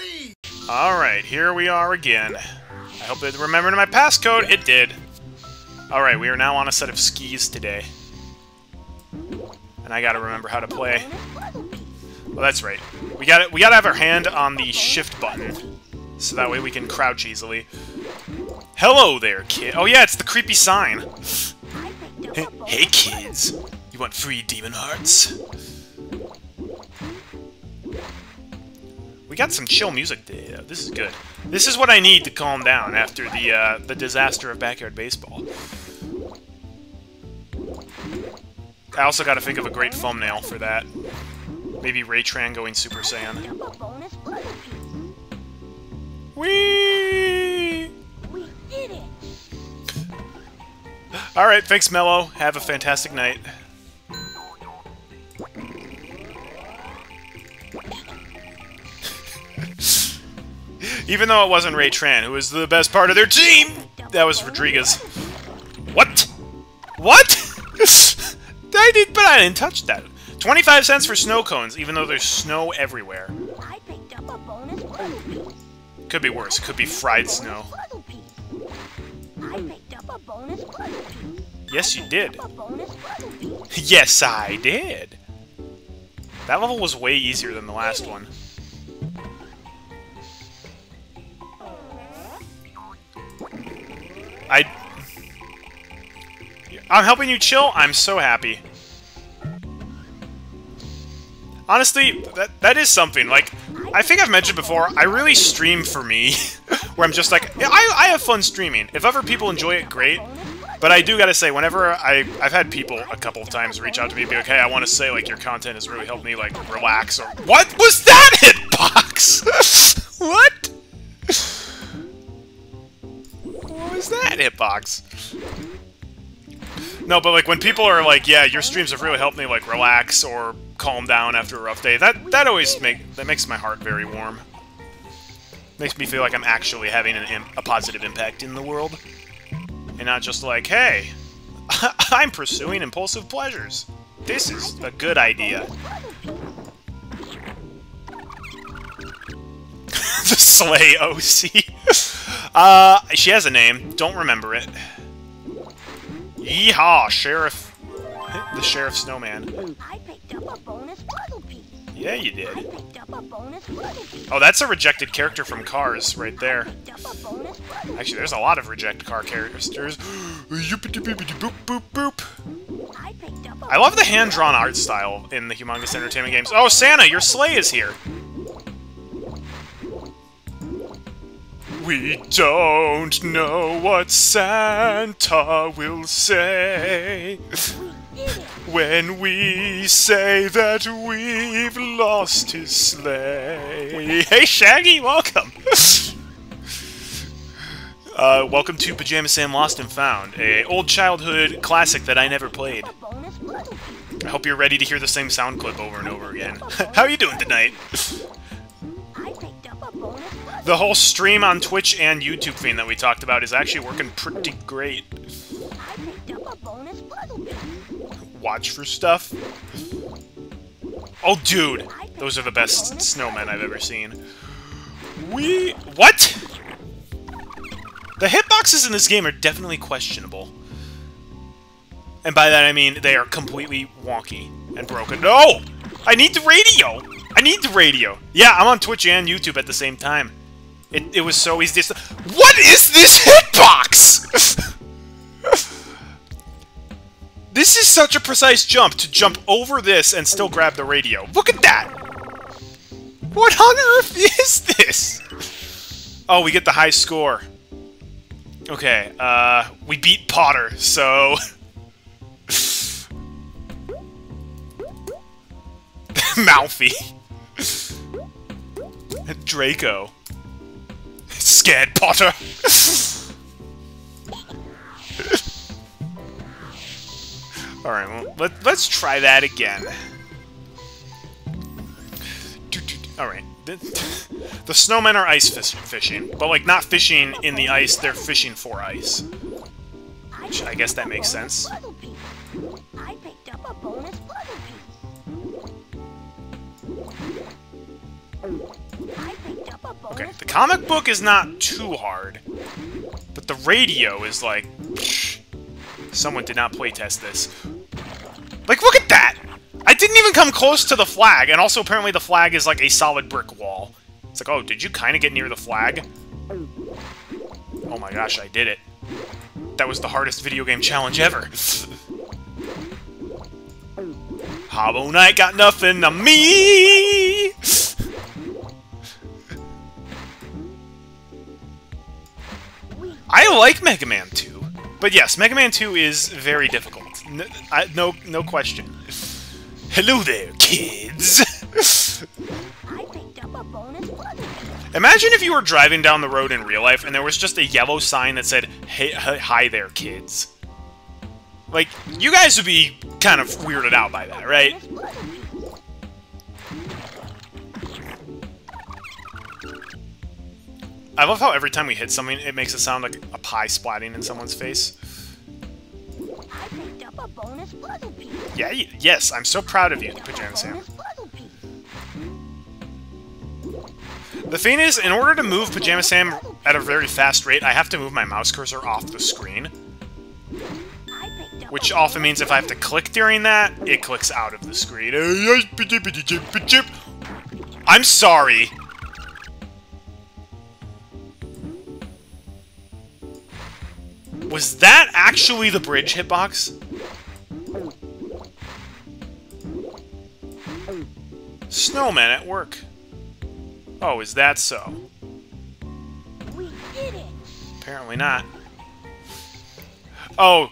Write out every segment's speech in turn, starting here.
buddy! Alright, here we are again. I hope it remembered my passcode. It did. Alright, we are now on a set of skis today. And I gotta remember how to play. Well, that's right. We gotta, we gotta have our hand on the shift button. So that way we can crouch easily. Hello there, kid. Oh yeah, it's the creepy sign. Hey, kids. You want free demon hearts? We got some chill music. There. This is good. This is what I need to calm down after the uh, the disaster of backyard baseball. I also got to think of a great thumbnail for that. Maybe Raytran going Super Saiyan. Whee! We did it! Alright, thanks, Mello. Have a fantastic night. Even though it wasn't Raytran, who was the best part of their team, that was Rodriguez. What? What? I did, but I didn't touch that. 25 cents for snow cones, even though there's snow everywhere. Could be worse. Could be fried snow. Yes, you did. Yes, I did. That level was way easier than the last one. I... I'm helping you chill? I'm so happy. Honestly, that, that is something. Like, I think I've mentioned before, I really stream for me. where I'm just like, I, I have fun streaming. If ever people enjoy it, great. But I do gotta say, whenever I, I've had people a couple of times reach out to me and be like, hey, I want to say, like, your content has really helped me, like, relax, or... What was that hitbox? what? Hitbox? No, but, like, when people are like, yeah, your streams have really helped me, like, relax or calm down after a rough day, that, that always make, that makes my heart very warm. Makes me feel like I'm actually having an, a positive impact in the world. And not just like, hey, I'm pursuing impulsive pleasures. This is a good idea. the Slay OC. Uh, she has a name. Don't remember it. Yeehaw, Sheriff. The Sheriff Snowman. I picked up a bonus puzzle piece. Yeah, you I did. picked up a bonus puzzle piece. Oh, that's a rejected character from Cars right there. Picked up a bonus puzzle Actually, there's a lot of rejected car characters. Yoopity-boopity boop boop. I picked up a I love the hand-drawn art style in the Humongous Entertainment games. Oh, Santa, your sleigh is here! We don't know what Santa will say when we say that we've lost his sleigh. Hey, Shaggy, welcome! Uh, welcome to Pajama Sam Lost and Found, a old childhood classic that I never played. I hope you're ready to hear the same sound clip over and over again. How are you doing tonight? The whole stream on Twitch and YouTube thing that we talked about is actually working pretty great. Watch for stuff. Oh, dude! Those are the best snowmen I've ever seen. We... What?! The hitboxes in this game are definitely questionable. And by that I mean they are completely wonky and broken. No! I need the radio! I need the radio! Yeah, I'm on Twitch and YouTube at the same time. It, it was so easy to... What is this hitbox?! this is such a precise jump to jump over this and still grab the radio. Look at that! What on earth is this? Oh, we get the high score. Okay, uh, we beat Potter, so... Mouthy. Draco. Scared Potter. Alright, well, let, let's try that again. Alright. The, the snowmen are ice fish fishing, but, like, not fishing in the ice, they're fishing for ice. Which I guess that makes sense. Okay, the comic book is not too hard, but the radio is like... Someone did not playtest this. Like, look at that! I didn't even come close to the flag, and also apparently the flag is like a solid brick wall. It's like, oh, did you kind of get near the flag? Oh my gosh, I did it. That was the hardest video game challenge ever. Hollow Knight got nothing on me! I like Mega Man 2. But yes, Mega Man 2 is very difficult. N I, no, no question. Hello there, kids! I picked up a bonus puzzle. Imagine if you were driving down the road in real life and there was just a yellow sign that said, hey, hi there, kids. Like, you guys would be kind of weirded out by that, right? I love how every time we hit something, it makes it sound like a pie splatting in someone's face. I picked up a bonus puzzle piece. Yeah, yes, I'm so proud of you, Picked up a Pajama Sam. bonus puzzle piece. The thing is, in order to move Pajama Sam at a very fast rate, I have to move my mouse cursor off the screen. I picked up Which often means if I have to click during that, it clicks out of the screen. I'm sorry. Was that actually the bridge hitbox? Snowman at work. Oh, is that so? We did it. Apparently not. Oh,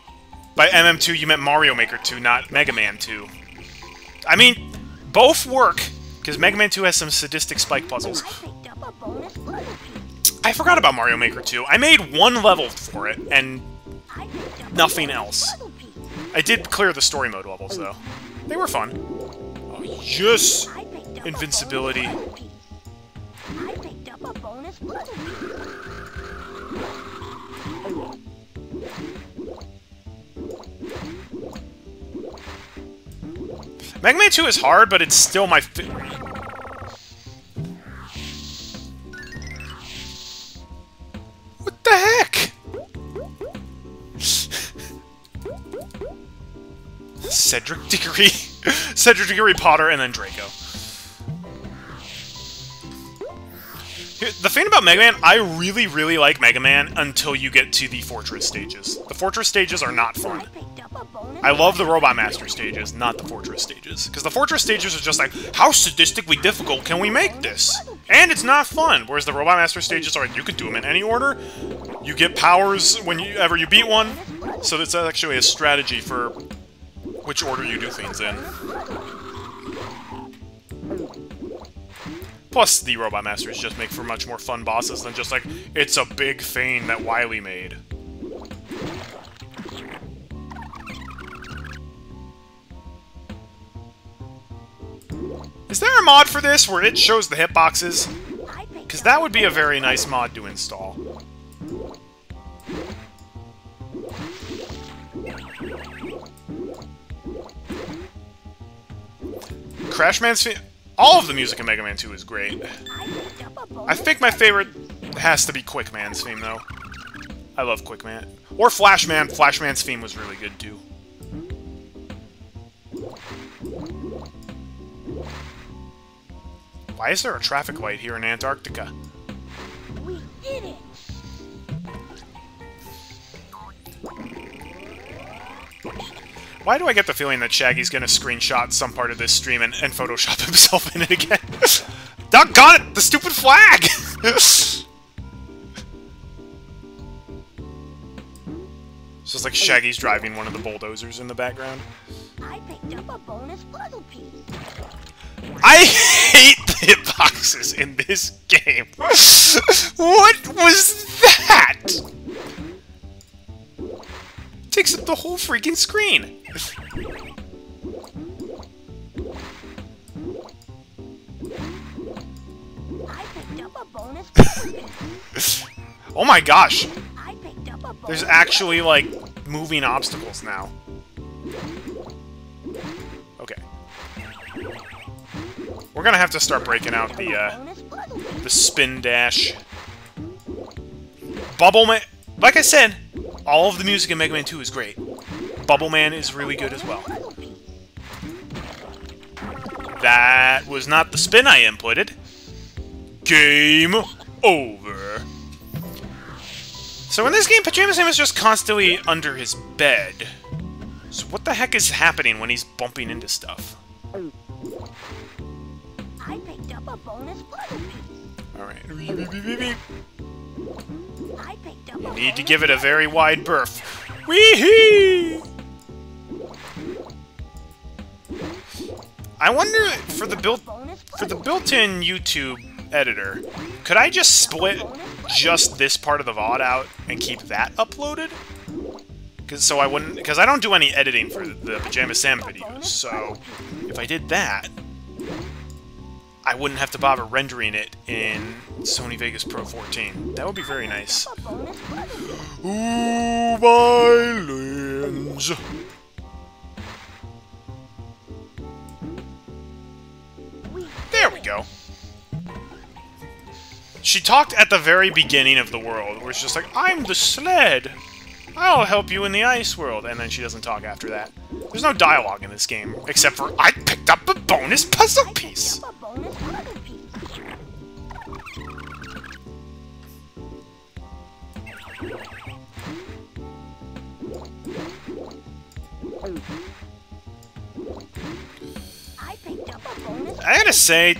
by MM2 you meant Mario Maker 2, not Mega Man 2. I mean, both work, because Mega Man 2 has some sadistic spike puzzles. I forgot about Mario Maker 2. I made one level for it, and Nothing else. I did clear the story mode levels, though. They were fun. Oh, yes! Invincibility. Mega Man 2 is hard, but it's still my Cedric Diggory. Cedric Diggory Potter and then Draco. The thing about Mega Man, I really, really like Mega Man until you get to the Fortress stages. The Fortress stages are not fun. I love the Robot Master stages, not the Fortress stages. Because the Fortress stages are just like, how sadistically difficult can we make this? And it's not fun. Whereas the Robot Master stages are like, you can do them in any order. You get powers whenever you beat one. So it's actually a strategy for which order you do things in. Plus, the Robot Masters just make for much more fun bosses than just like, it's a big thing that Wily made. Is there a mod for this where it shows the hitboxes? Because that would be a very nice mod to install. Crash Man's theme- all of the music in Mega Man 2 is great. I think my favorite has to be Quick Man's theme, though. I love Quick Man. Or Flash Man. Flash Man's theme was really good, too. Why is there a traffic light here in Antarctica? Why do I get the feeling that Shaggy's gonna screenshot some part of this stream and, and Photoshop himself in it again? Doggone it! The stupid flag! So it's just like Shaggy's driving one of the bulldozers in the background. I picked up a bonus puzzle piece. I hate the hitboxes in this game. what was that? Takes up the whole freaking screen. I picked up a bonus puzzle piece. Oh my gosh. I picked up a bonus There's actually, like, moving obstacles now. Okay. We're gonna have to start breaking out the, uh, bonus puzzle piece. the spin dash. Bubble Man, like I said, all of the music in Mega Man 2 is great. Bubble Man is really good as well. That was not the spin I inputted. Game over. So in this game, Pajama Sam is just constantly under his bed. So what the heck is happening when he's bumping into stuff? I picked up a bonus. Alright. I picked up a Need to give it a very wide berth. Wee-hee! I wonder, for the built for the built-in YouTube editor, could I just split just this part of the VOD out and keep that uploaded? Cause so I wouldn't, because I don't do any editing for the Pajama Sam videos, so if I did that, I wouldn't have to bother rendering it in Sony Vegas Pro 14. That would be very nice. Ooh. There go. She talked at the very beginning of the world, where she's just like, I'm the sled! I'll help you in the ice world, and then she doesn't talk after that. There's no dialogue in this game, except for, I picked up a bonus puzzle piece! A bonus puzzle piece. I picked a bonus I gotta say,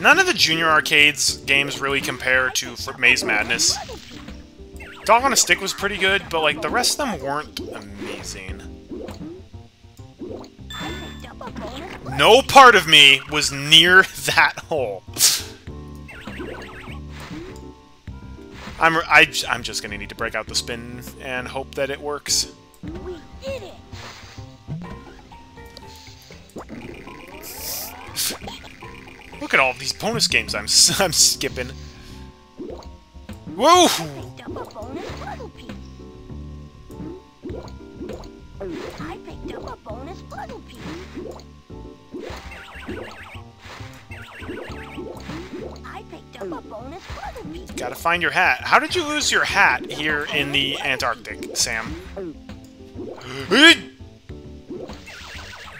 none of the Junior Arcades games really compare to Maze Madness. Dog on a Stick was pretty good, but like the rest of them weren't amazing. I No part of me was near that hole. I'm I, I'm just gonna need to break out the spin and hope that it works. Look at all these bonus games I'm I'm skipping. Whoa! I picked up a bonus puzzle piece. Gotta find your hat. How did you lose your hat here in the Antarctic, Sam?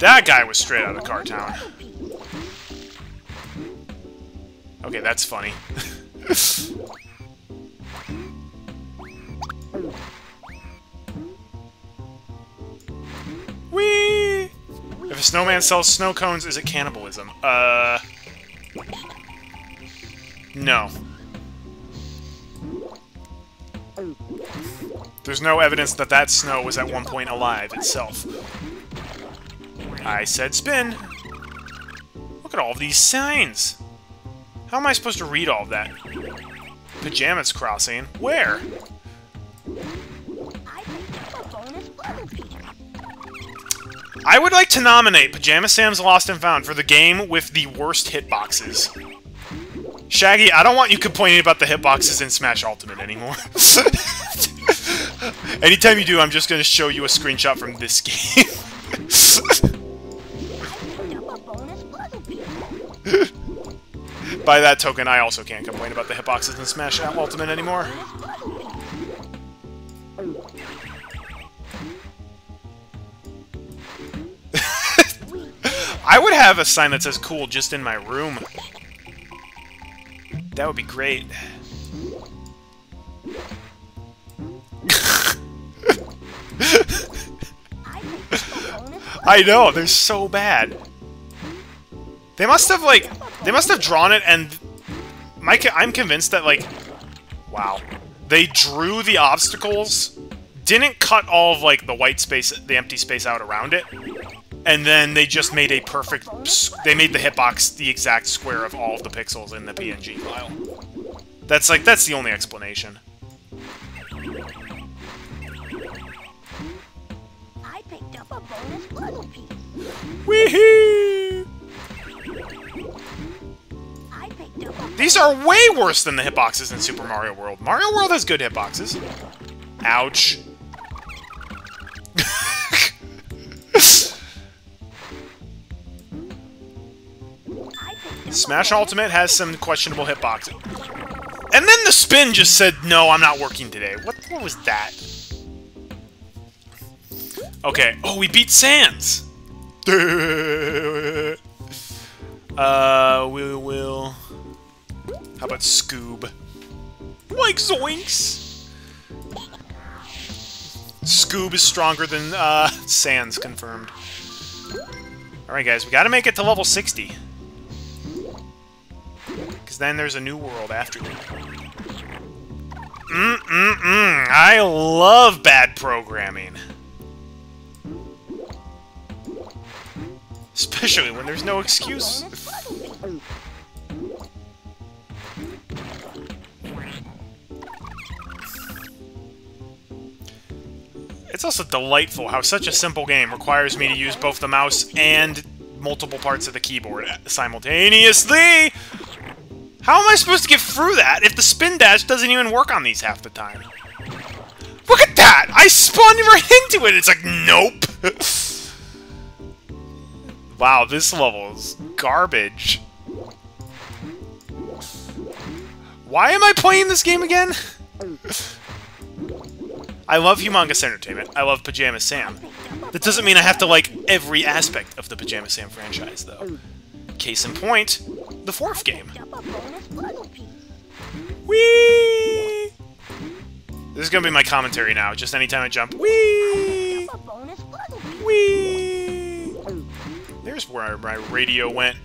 That guy was straight out of Cartown. Puzzle Okay, that's funny. Whee! If a snowman sells snow cones, is it cannibalism? Uh... No. There's no evidence that that snow was at one point alive itself. I said spin. Look at all these signs. How am I supposed to read all that? Pajamas crossing? Where? I would like to nominate Pajama Sam's Lost and Found for the game with the worst hitboxes. Shaggy, I don't want you complaining about the hitboxes in Smash Ultimate anymore. Anytime you do, I'm just going to show you a screenshot from this game. By that token, I also can't complain about the hitboxes in Smash Ultimate anymore. I would have a sign that says cool just in my room. That would be great. I know, they're so bad. They must have, like, they must have drawn it and... My, I'm convinced that, like... Wow. They drew the obstacles, didn't cut all of, like, the white space, the empty space out around it, and then they just made a perfect... They made the hitbox the exact square of all of the pixels in the PNG file. That's, like, that's the only explanation. I picked up a bonus puzzle piece. Wee These are way worse than the hitboxes in Super Mario World. Mario World has good hitboxes. Ouch. Smash Ultimate has some questionable hitboxes. And then the spin just said, no, I'm not working today. What, what was that? Okay. Oh, we beat Sans! uh, we will... How about Scoob? Like Zoinks! Scoob is stronger than, uh, Sans, confirmed. Alright, guys, we gotta make it to level 60. Because then there's a new world after that. Mm-mm-mm. I love bad programming. Especially when there's no excuse. It's also delightful how such a simple game requires me to use both the mouse and multiple parts of the keyboard simultaneously! How am I supposed to get through that if the spin dash doesn't even work on these half the time? Look at that! I spawned right into it! It's like, nope! wow, this level is garbage. Why am I playing this game again? I love Humongous Entertainment. I love Pajama Sam. That doesn't mean I have to like every aspect of the Pajama Sam franchise, though. Case in point, the fourth game. Whee! This is gonna be my commentary now. Just anytime I jump, whee! Whee! There's where my radio went.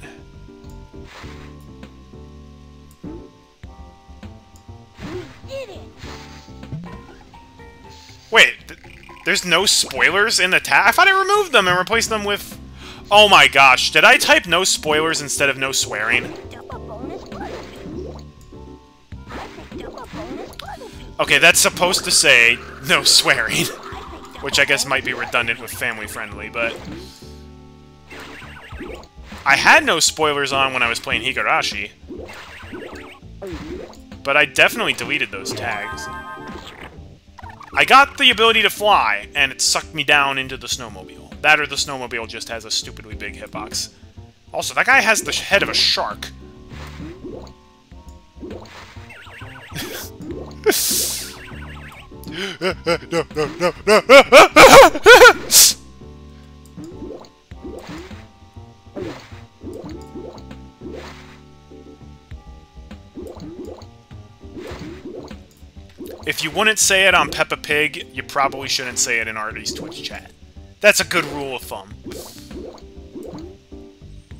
Wait, th there's no spoilers in the tab? I thought I removed them and replaced them with... Oh my gosh, did I type no spoilers instead of no swearing? Okay, that's supposed to say no swearing. Which I guess might be redundant with family-friendly, but... I had no spoilers on when I was playing Higurashi. But I definitely deleted those tags. I got the ability to fly, and it sucked me down into the snowmobile. That or the snowmobile just has a stupidly big hitbox. Also, that guy has the head of a shark. no, no, no, no! If you wouldn't say it on Peppa Pig, you probably shouldn't say it in Arty's Twitch chat. That's a good rule of thumb.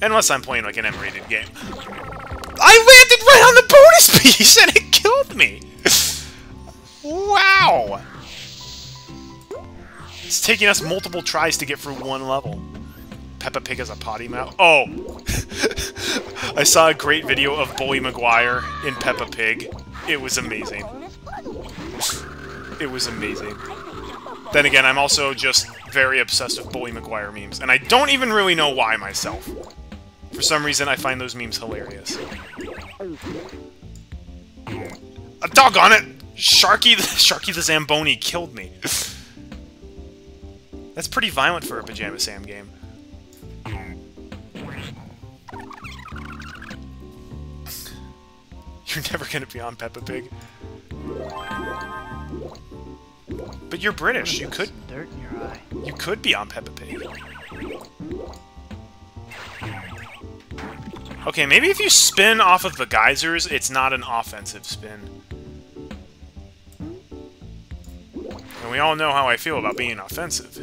Unless I'm playing like an M-rated game. I landed right on the bonus piece and it killed me! wow! It's taking us multiple tries to get through one level. Peppa Pig has a potty mouth. Oh! I saw a great video of Bully Maguire in Peppa Pig. It was amazing. It was amazing. Then again, I'm also just very obsessed with Bully Maguire memes, and I don't even really know why myself. For some reason, I find those memes hilarious. Uh, a dog on it! Sharky the, Sharky the Zamboni killed me. That's pretty violent for a Pajama Sam game. You're never gonna be on Peppa Pig. But you're British. You could. Dirt in your eye. You could be on Peppa Pig. Okay, maybe if you spin off of the geysers, it's not an offensive spin. And we all know how I feel about being offensive.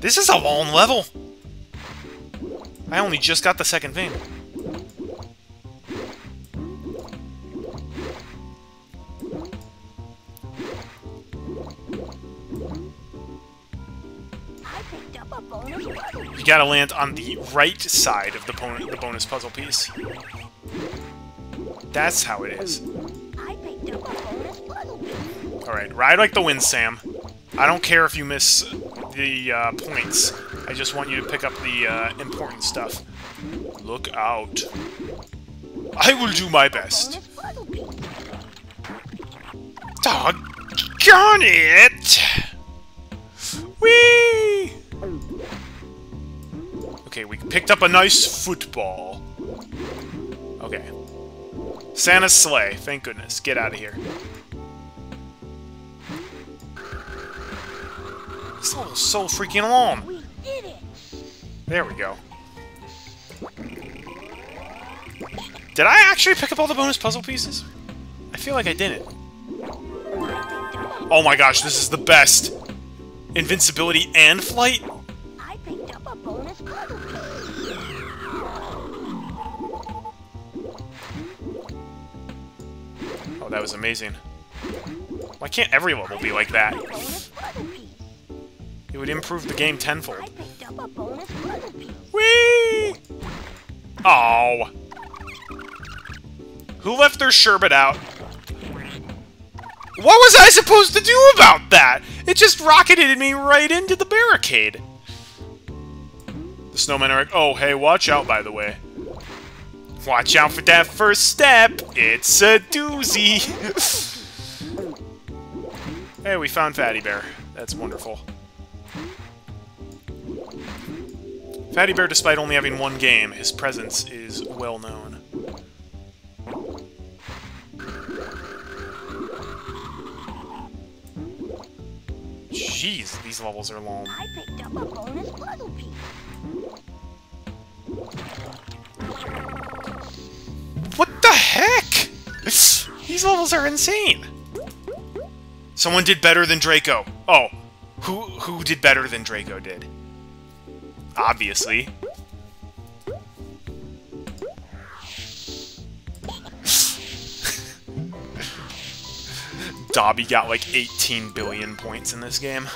This is a long level! I only just got the second thing. You gotta land on the right side of the, the bonus puzzle piece. That's how it is. Alright, ride like the wind, Sam. I don't care if you miss the uh, points. I just want you to pick up the uh, important stuff. Look out. I will do my best. Doggone it! Okay, we picked up a nice football. Okay. Santa's sleigh. Thank goodness. Get out of here. This level's so freaking long. We did it! There we go. Did I actually pick up all the bonus puzzle pieces? I feel like I didn't. Oh my gosh, this is the best! Invincibility and flight? Oh, that was amazing. Why can't every level be like that? It would improve the game tenfold. Whee! Oh. Who left their sherbet out? What was I supposed to do about that? It just rocketed me right into the barricade. The snowmen are like, oh, hey, watch out, by the way. Watch out for that first step. It's a doozy. hey, we found Fatty Bear. That's wonderful. Fatty Bear, despite only having one game, his presence is well known. Jeez, these levels are long. I picked up a bonus puzzle piece. These levels are insane. Someone did better than Draco. Oh, who who did better than Draco did? Obviously. Dobby got like 18 billion points in this game.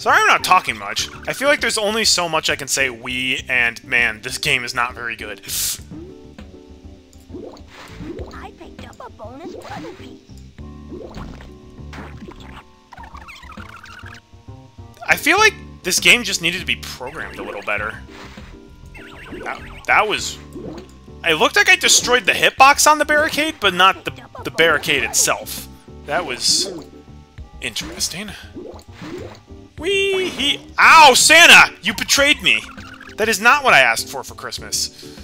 Sorry I'm not talking much. I feel like there's only so much I can say we, and man, this game is not very good. I picked up a bonus puzzle piece. I feel like this game just needed to be programmed a little better. That, that was... It looked like I destroyed the hitbox on the barricade, but not the, the barricade itself. That was... interesting. Wee he Ow, Santa! You betrayed me! That is not what I asked for for Christmas.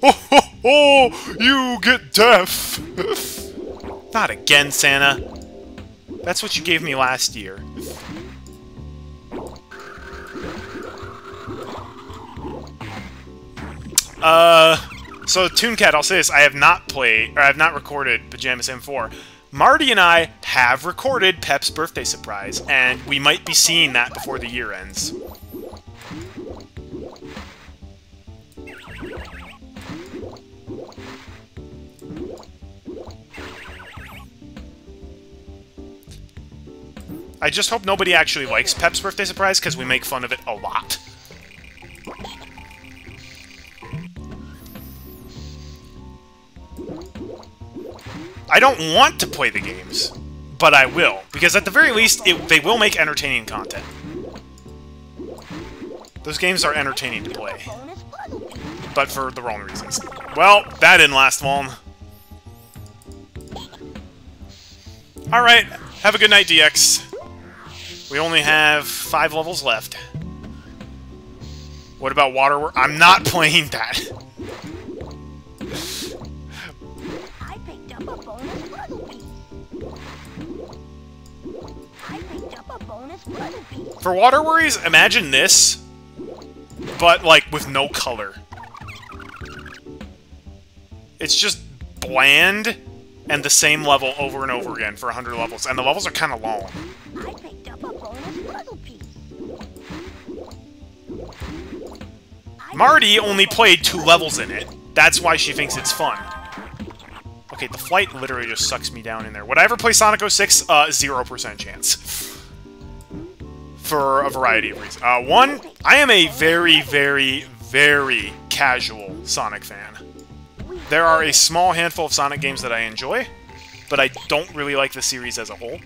Ho ho ho! You get deaf! not again, Santa. That's what you gave me last year. Uh, so ToonCat, I'll say this: I have not played, or I have not recorded Pajama Sam 4. Marty and I have recorded Pep's birthday surprise, and we might be seeing that before the year ends. I just hope nobody actually likes Pep's birthday surprise, because we make fun of it a lot. I don't want to play the games, but I will, because at the very least, it, they will make entertaining content. Those games are entertaining to play, but for the wrong reasons. Well, that didn't last long. Alright, have a good night, DX. We only have five levels left. What about Water Worries? I'm not playing that. For Water Worries, imagine this, but, like, with no color. It's just bland and the same level over and over again for 100 levels, and the levels are kind of long. Marty only played two levels in it. That's why she thinks it's fun. Okay, the flight literally just sucks me down in there. Would I ever play Sonic 06? Uh, 0% chance. For a variety of reasons. Uh, one, I am a very, very, very casual Sonic fan. There are a small handful of Sonic games that I enjoy, but I don't really like the series as a whole.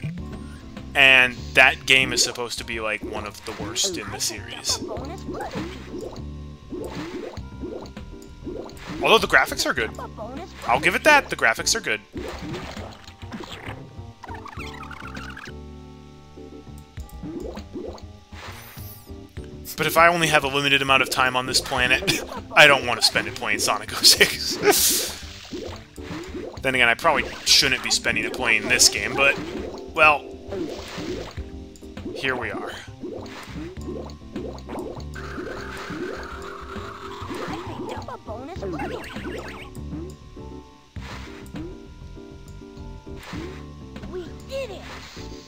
And that game is supposed to be like one of the worst in the series. Although the graphics are good. I'll give it that, the graphics are good. But if I only have a limited amount of time on this planet, I don't want to spend it playing Sonic 06. then again, I probably shouldn't be spending it playing this game, but, well, here we are.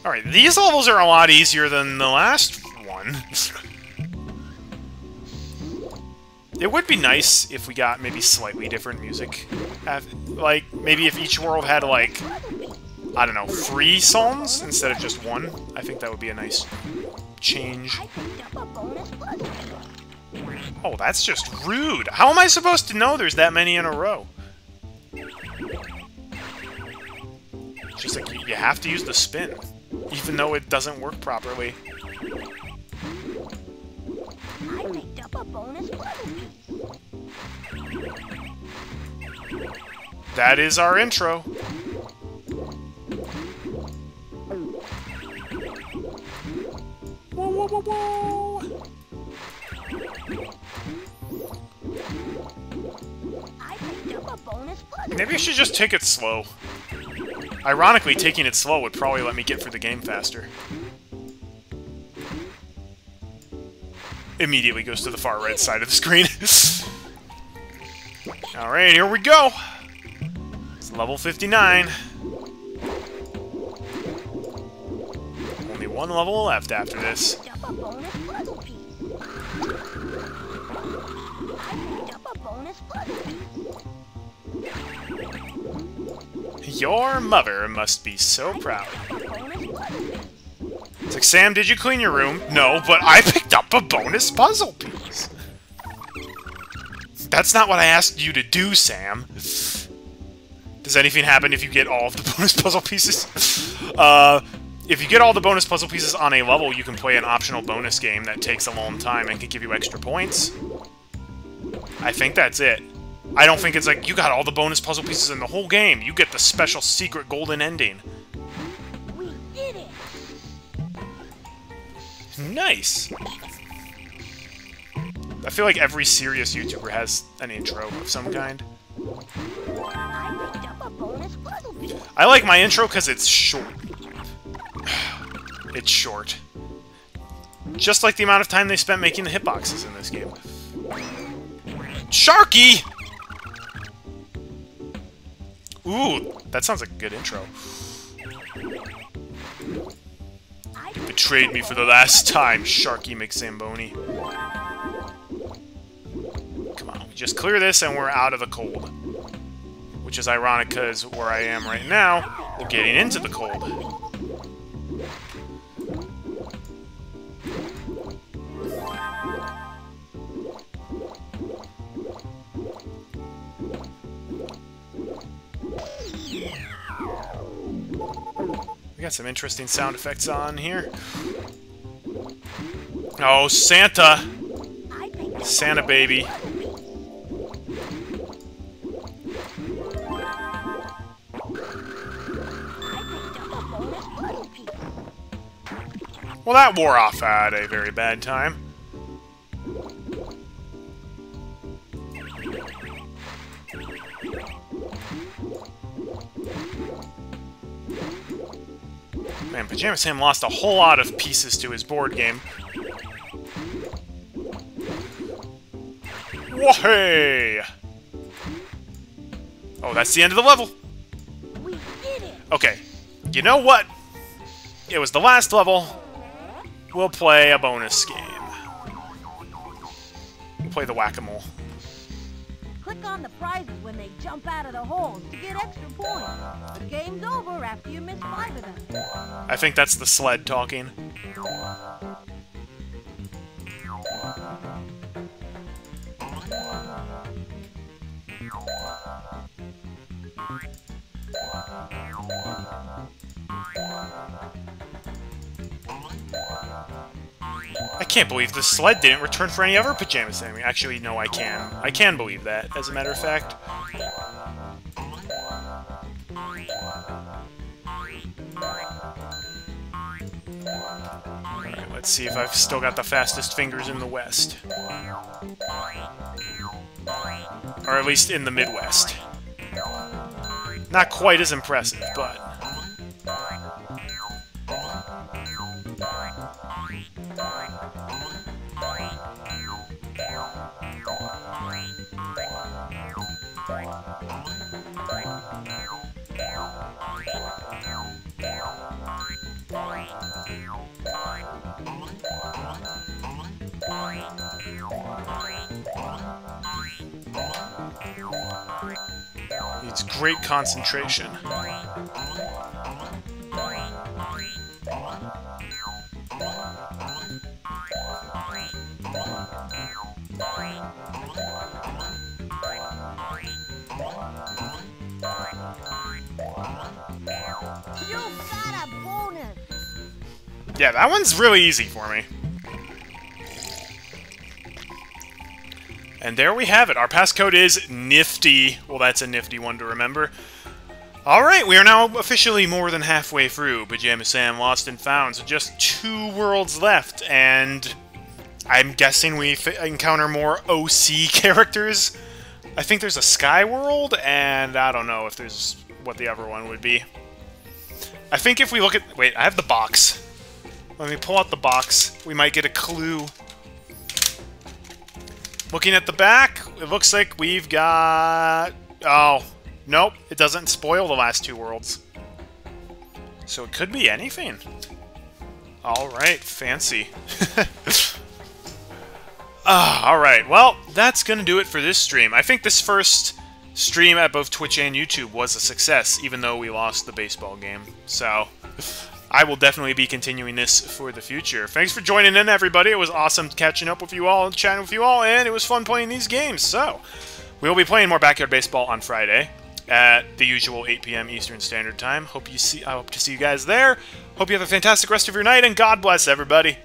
Alright, these levels are a lot easier than the last It would be nice if we got maybe slightly different music. Like, maybe if each world had, like, I don't know, three songs instead of just one. I think that would be a nice change. Oh, that's just rude. How am I supposed to know there's that many in a row? just like, you have to use the spin, even though it doesn't work properly. That is our intro. Whoa, whoa, whoa, whoa! Maybe I should just take it slow. Ironically, taking it slow would probably let me get through the game faster. Immediately goes to the far right side of the screen. Alright, here we go! It's Level 59. Only one level left after this. Your mother must be so proud. Like, Sam, did you clean your room? No, but I picked up a bonus puzzle piece. That's not what I asked you to do, Sam. Does anything happen if you get all of the bonus puzzle pieces? uh, if you get all the bonus puzzle pieces on a level, you can play an optional bonus game that takes a long time and can give you extra points. I think that's it. I don't think it's like, you got all the bonus puzzle pieces in the whole game. You get the special secret golden ending. Nice! I feel like every serious YouTuber has an intro of some kind. I like my intro because it's short. it's short. Just like the amount of time they spent making the hitboxes in this game. Sharky! Ooh, that sounds like a good intro. You betrayed me for the last time, Sharky McZamboni. Come on, we just clear this and we're out of the cold. Which is ironic because where I am right now, we're getting into the cold. Some interesting sound effects on here. Oh, Santa! Santa baby. Well, that wore off at a very bad time. Man, Pajama Sam lost a whole lot of pieces to his board game. Whoa! Oh, that's the end of the level. Okay. You know what? It was the last level we'll play a bonus game. We'll play the whack-a-mole. Click on the prizes when they jump out of the holes to get extra points. The game's over after you miss five of them. I think that's the sled talking. Can't believe the sled didn't return for any other Pajama Sam. Actually, no, I can. I can believe that, as a matter of fact. let's see if I've still got the fastest fingers in the West. Or at least in the Midwest. Not quite as impressive, but... great concentration. Yeah, that one's really easy for me. And there we have it. Our passcode is nifty. Well, that's a nifty one to remember. Alright, we are now officially more than halfway through Pajama Sam Lost and Found. So just two worlds left, and I'm guessing we encounter more OC characters. I think there's a Sky World, and I don't know if there's what the other one would be. I think if we look at... Wait, I have the box. Let me pull out the box. We might get a clue Looking at the back, it looks like we've got... Oh, nope, it doesn't spoil the last two worlds. So it could be anything. Alright, fancy. Ah, alright, well, that's gonna do it for this stream. I think this first stream at both Twitch and YouTube was a success, even though we lost the baseball game. So, I will definitely be continuing this for the future. Thanks for joining in, everybody. It was awesome catching up with you all and chatting with you all, and it was fun playing these games. So, we will be playing more Backyard Baseball on Friday at the usual 8 p.m. Eastern Standard Time. Hope you see. I hope to see you guys there. Hope you have a fantastic rest of your night, and God bless everybody.